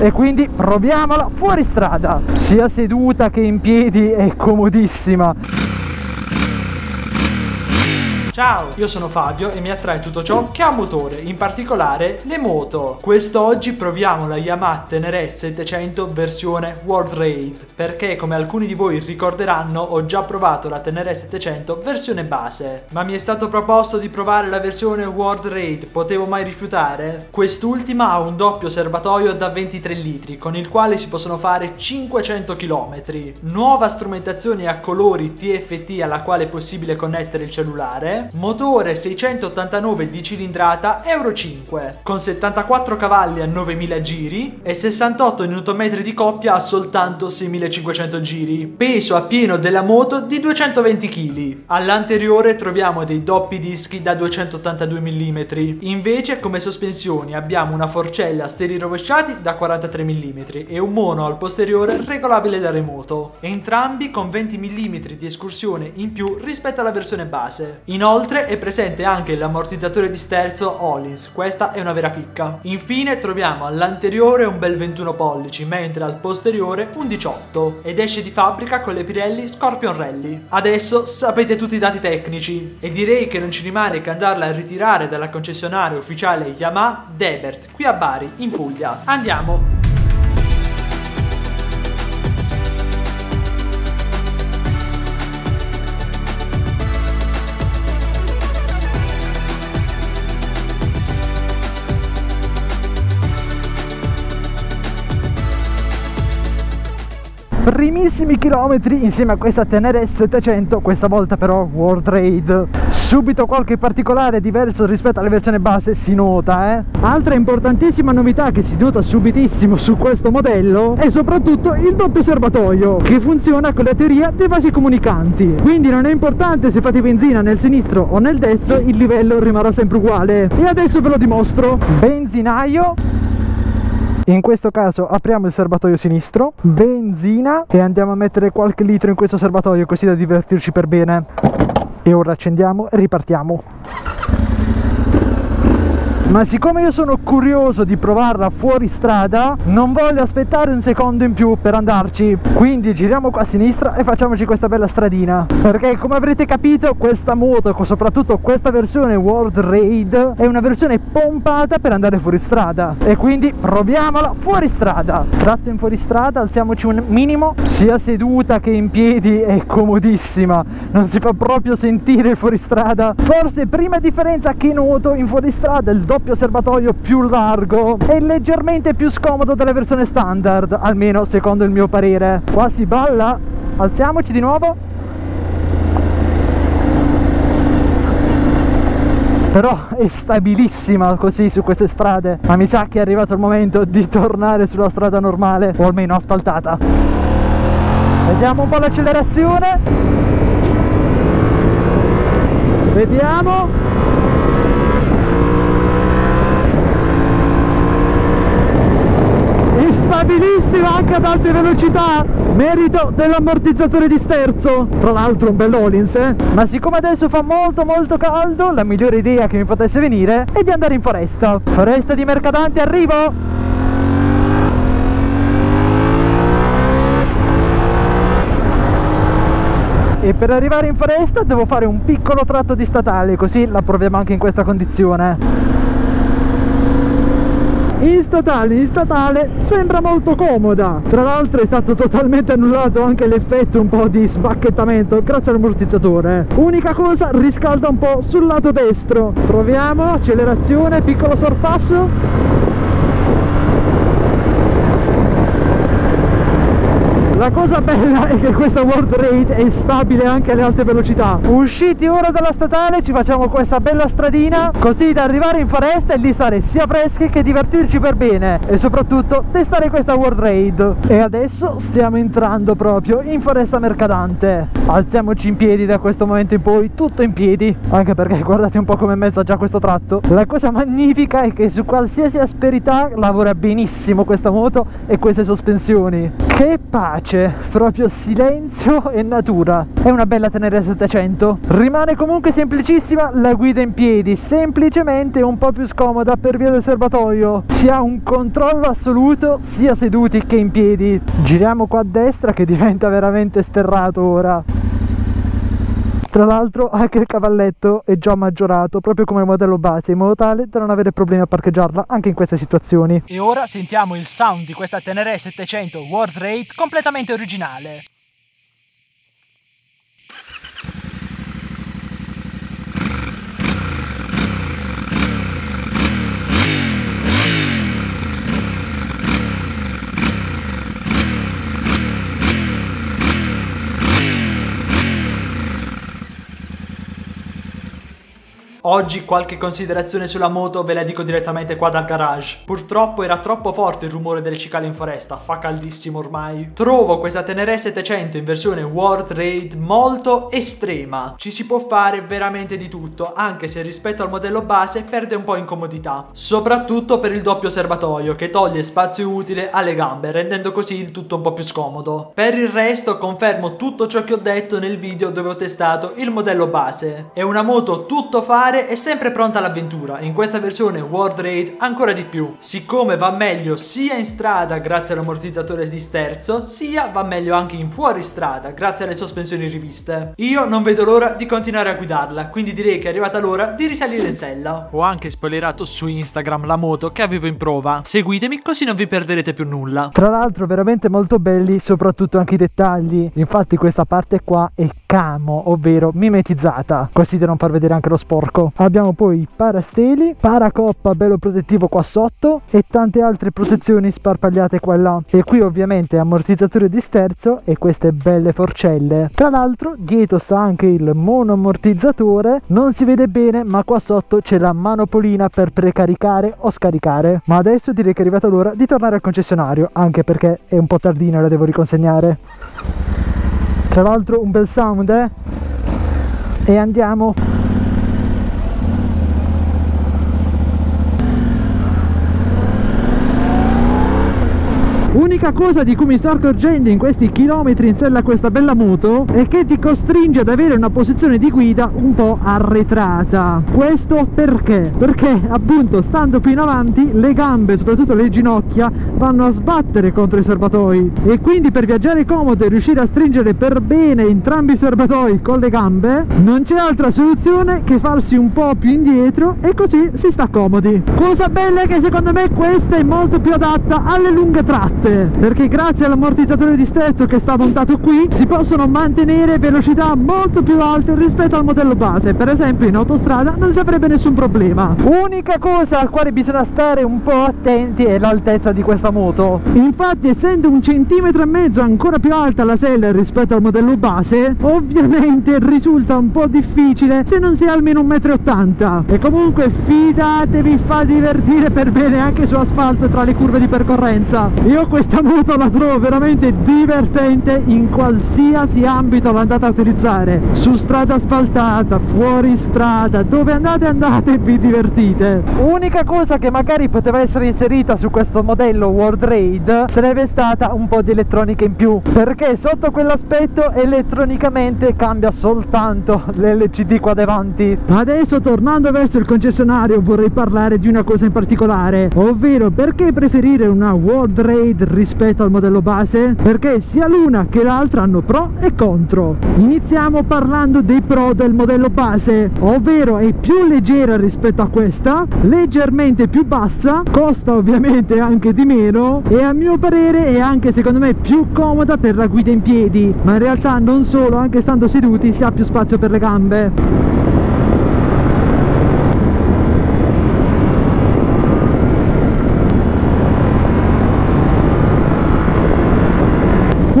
e quindi proviamola fuori strada. Sia seduta che in piedi è comodissima Ciao, io sono Fabio e mi attrae tutto ciò che ha motore, in particolare le moto. Quest'oggi proviamo la Yamaha Tenere 700 versione World Raid, perché come alcuni di voi ricorderanno ho già provato la Tenere 700 versione base, ma mi è stato proposto di provare la versione World Raid, potevo mai rifiutare? Quest'ultima ha un doppio serbatoio da 23 litri, con il quale si possono fare 500 km, nuova strumentazione a colori TFT alla quale è possibile connettere il cellulare, motore 689 di cilindrata Euro 5 con 74 cavalli a 9000 giri e 68 Nm di coppia a soltanto 6500 giri, peso a pieno della moto di 220 kg. All'anteriore troviamo dei doppi dischi da 282 mm, invece come sospensioni abbiamo una forcella a steli rovesciati da 43 mm e un mono al posteriore regolabile da remoto, entrambi con 20 mm di escursione in più rispetto alla versione base. Inoltre Inoltre è presente anche l'ammortizzatore di sterzo Hollins, questa è una vera chicca. Infine troviamo all'anteriore un bel 21 pollici, mentre al posteriore un 18 ed esce di fabbrica con le Pirelli Scorpion Rally. Adesso sapete tutti i dati tecnici e direi che non ci rimane che andarla a ritirare dalla concessionaria ufficiale Yamaha Debert, qui a Bari, in Puglia. Andiamo! Primissimi chilometri insieme a questa Tenere 700 questa volta però World Raid. Subito qualche particolare diverso rispetto alla versione base si nota eh. Altra importantissima novità che si nota subitissimo su questo modello è soprattutto il doppio serbatoio che funziona con la teoria dei vasi comunicanti. Quindi non è importante se fate benzina nel sinistro o nel destro il livello rimarrà sempre uguale. E adesso ve lo dimostro. Benzinaio in questo caso apriamo il serbatoio sinistro benzina e andiamo a mettere qualche litro in questo serbatoio così da divertirci per bene. E ora accendiamo e ripartiamo ma siccome io sono curioso di provarla fuori strada non voglio aspettare un secondo in più per andarci. Quindi giriamo qua a sinistra e facciamoci questa bella stradina. Perché come avrete capito questa moto soprattutto questa versione World Raid è una versione pompata per andare fuori strada. E quindi proviamola fuori strada. Tratto in fuori strada alziamoci un minimo sia seduta che in piedi è comodissima. Non si fa proprio sentire il fuoristrada forse prima differenza che noto in fuoristrada il doppio doppio serbatoio più largo e leggermente più scomodo della versione standard almeno secondo il mio parere. Qua si balla. Alziamoci di nuovo. Però è stabilissima così su queste strade ma mi sa che è arrivato il momento di tornare sulla strada normale o almeno asfaltata. Vediamo un po' l'accelerazione. Vediamo stabilissima anche ad alte velocità. Merito dell'ammortizzatore di sterzo. Tra l'altro un bel Olins eh? ma siccome adesso fa molto molto caldo la migliore idea che mi potesse venire è di andare in foresta. Foresta di Mercadante arrivo! E per arrivare in foresta devo fare un piccolo tratto di statale così la proviamo anche in questa condizione in statale in statale sembra molto comoda. Tra l'altro è stato totalmente annullato anche l'effetto un po' di sbacchettamento grazie all'ammortizzatore unica cosa riscalda un po' sul lato destro. Proviamo accelerazione piccolo sorpasso La cosa bella è che questa World Raid è stabile anche alle alte velocità. Usciti ora dalla statale ci facciamo questa bella stradina Così da arrivare in foresta e lì stare sia freschi che divertirci per bene. E soprattutto testare questa World Raid. E adesso stiamo entrando proprio in foresta mercadante. Alziamoci in piedi da questo momento in poi Tutto in piedi. Anche perché guardate un po' come è messa già questo tratto. La cosa magnifica è che su qualsiasi asperità lavora benissimo questa moto e queste sospensioni. Che pace invece proprio silenzio e natura. È una bella Tenere 700. Rimane comunque semplicissima la guida in piedi, semplicemente un po' più scomoda per via del serbatoio. Si ha un controllo assoluto sia seduti che in piedi. Giriamo qua a destra che diventa veramente sterrato ora. Tra l'altro anche il cavalletto è già maggiorato proprio come modello base in modo tale da non avere problemi a parcheggiarla anche in queste situazioni. E ora sentiamo il sound di questa Tenere 700 World Rate completamente originale. Oggi qualche considerazione sulla moto ve la dico direttamente qua dal garage. Purtroppo era troppo forte il rumore delle cicale in foresta, fa caldissimo ormai. Trovo questa Tenere 700 in versione World Raid molto estrema. Ci si può fare veramente di tutto, anche se rispetto al modello base perde un po' in comodità. Soprattutto per il doppio serbatoio che toglie spazio utile alle gambe, rendendo così il tutto un po' più scomodo. Per il resto confermo tutto ciò che ho detto nel video dove ho testato il modello base. È una moto tutto fare è sempre pronta all'avventura, in questa versione World Raid ancora di più. Siccome va meglio sia in strada grazie all'ammortizzatore di sterzo, sia va meglio anche in fuoristrada grazie alle sospensioni riviste. Io non vedo l'ora di continuare a guidarla, quindi direi che è arrivata l'ora di risalire in sella. Ho anche spoilerato su Instagram la moto che avevo in prova. Seguitemi così non vi perderete più nulla. Tra l'altro veramente molto belli, soprattutto anche i dettagli. Infatti questa parte qua è camo, ovvero mimetizzata, così da non far vedere anche lo sporco abbiamo poi parasteli paracoppa bello protettivo qua sotto e tante altre protezioni sparpagliate qua e là. E qui ovviamente ammortizzatore di sterzo e queste belle forcelle. Tra l'altro dietro sta anche il monoammortizzatore. Non si vede bene ma qua sotto c'è la manopolina per precaricare o scaricare. Ma adesso direi che è arrivata l'ora di tornare al concessionario anche perché è un po' tardino e la devo riconsegnare. Tra l'altro un bel sound eh? E andiamo Unica cosa di cui mi sto accorgendo in questi chilometri in sella a questa bella moto è che ti costringe ad avere una posizione di guida un po' arretrata. Questo perché? Perché appunto stando più in avanti le gambe, soprattutto le ginocchia, vanno a sbattere contro i serbatoi e quindi per viaggiare comodo e riuscire a stringere per bene entrambi i serbatoi con le gambe non c'è altra soluzione che farsi un po' più indietro e così si sta comodi. Cosa bella è che secondo me questa è molto più adatta alle lunghe tratte perché grazie all'ammortizzatore di sterzo che sta montato qui si possono mantenere velocità molto più alte rispetto al modello base. Per esempio in autostrada non si avrebbe nessun problema. Unica cosa al quale bisogna stare un po' attenti è l'altezza di questa moto. Infatti essendo un centimetro e mezzo ancora più alta la sella rispetto al modello base ovviamente risulta un po' difficile se non si è almeno 1,80 m e comunque fidatevi fa divertire per bene anche su asfalto tra le curve di percorrenza. Io questa moto la trovo veramente divertente in qualsiasi ambito l'andate a utilizzare. Su strada asfaltata, fuori strada dove andate andate e vi divertite. Unica cosa che magari poteva essere inserita su questo modello World Raid sarebbe stata un po' di elettronica in più perché sotto quell'aspetto elettronicamente cambia soltanto l'LCD qua davanti. Adesso tornando verso il concessionario vorrei parlare di una cosa in particolare ovvero perché preferire una World Raid rispetto al modello base? Perché sia l'una che l'altra hanno pro e contro. Iniziamo parlando dei pro del modello base ovvero è più leggera rispetto a questa leggermente più bassa costa ovviamente anche di meno e a mio parere è anche secondo me più comoda per la guida in piedi. Ma in realtà non solo anche stando seduti si ha più spazio per le gambe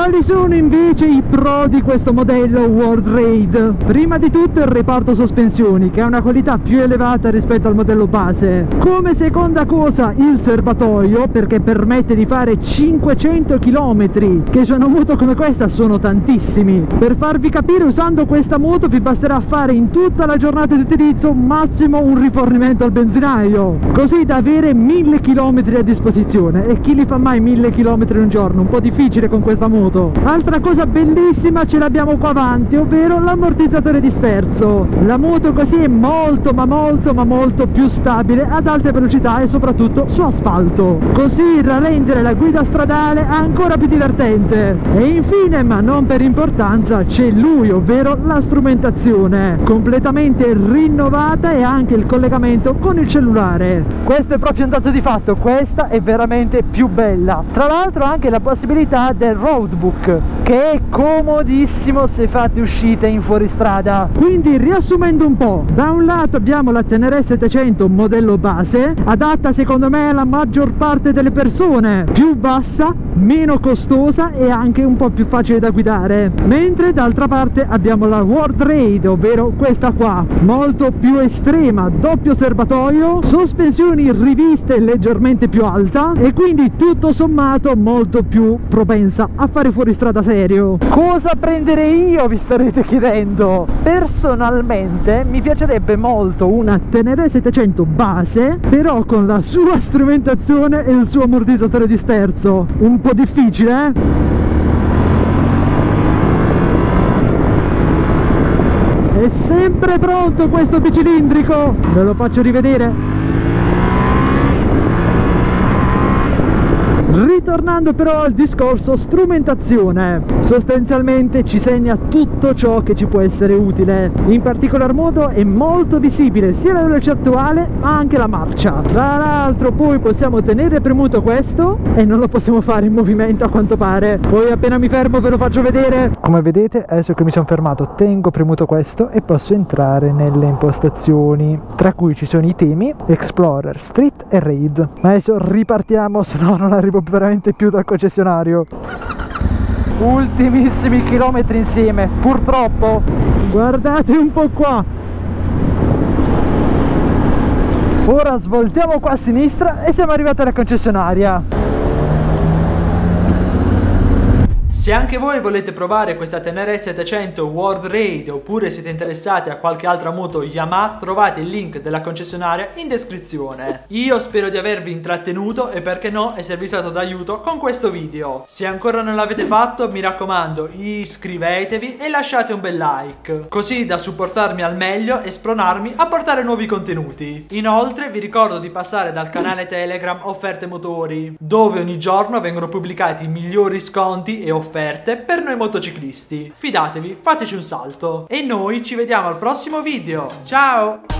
Quali sono invece i pro di questo modello World Raid? Prima di tutto il reparto sospensioni che ha una qualità più elevata rispetto al modello base. Come seconda cosa il serbatoio perché permette di fare 500 km che su una moto come questa sono tantissimi. Per farvi capire usando questa moto vi basterà fare in tutta la giornata di utilizzo massimo un rifornimento al benzinaio. Così da avere 1000 km a disposizione. E chi li fa mai 1000 km in un giorno? un po' difficile con questa moto sterzo. Altra cosa bellissima ce l'abbiamo qua avanti, ovvero l'ammortizzatore di sterzo. La moto così è molto ma molto ma molto più stabile ad alte velocità e soprattutto su asfalto. Così da rendere la guida stradale ancora più divertente. E infine, ma non per importanza, c'è lui, ovvero la strumentazione, completamente rinnovata e anche il collegamento con il cellulare. Questo è proprio un dato di fatto, questa è veramente più bella. Tra l'altro anche la possibilità del roadbook, che è comodissimo se fate uscite in fuoristrada. Quindi riassumendo un po', da un lato abbiamo la Tenere 700 modello base, adatta secondo me alla maggior parte delle persone, più bassa, meno costosa e anche un po' più facile da guidare. Mentre d'altra parte abbiamo la World Raid, ovvero questa qua, molto più estrema, doppio serbatoio, sospensioni riviste leggermente più alta e quindi tutto sommato molto più propensa a fare fuori strada serio. Cosa prenderei io vi starete chiedendo? Personalmente mi piacerebbe molto una Tenere 700 base però con la sua strumentazione e il suo ammortizzatore di sterzo. Un po' difficile eh? è sempre pronto questo bicilindrico ve lo faccio rivedere Ritornando però al discorso strumentazione, sostanzialmente ci segna tutto ciò che ci può essere utile. In particolar modo è molto visibile sia la velocità attuale ma anche la marcia. Tra l'altro poi possiamo tenere premuto questo e non lo possiamo fare in movimento a quanto pare. Poi appena mi fermo ve lo faccio vedere. Come vedete adesso che mi sono fermato tengo premuto questo e posso entrare nelle impostazioni tra cui ci sono i temi Explorer, Street e Raid. Ma adesso ripartiamo se no non arrivo veramente più dal concessionario. Ultimissimi chilometri insieme purtroppo. Guardate un po' qua. Ora svoltiamo qua a sinistra e siamo arrivati alla concessionaria Se anche voi volete provare questa Tenere 700 World Raid oppure siete interessati a qualche altra moto Yamaha, trovate il link della concessionaria in descrizione. Io spero di avervi intrattenuto e perché no esservi stato d'aiuto con questo video. Se ancora non l'avete fatto, mi raccomando, iscrivetevi e lasciate un bel like, così da supportarmi al meglio e spronarmi a portare nuovi contenuti. Inoltre vi ricordo di passare dal canale Telegram Offerte Motori, dove ogni giorno vengono pubblicati i migliori sconti e offerte offerte per noi motociclisti. Fidatevi, fateci un salto. E noi ci vediamo al prossimo video. Ciao!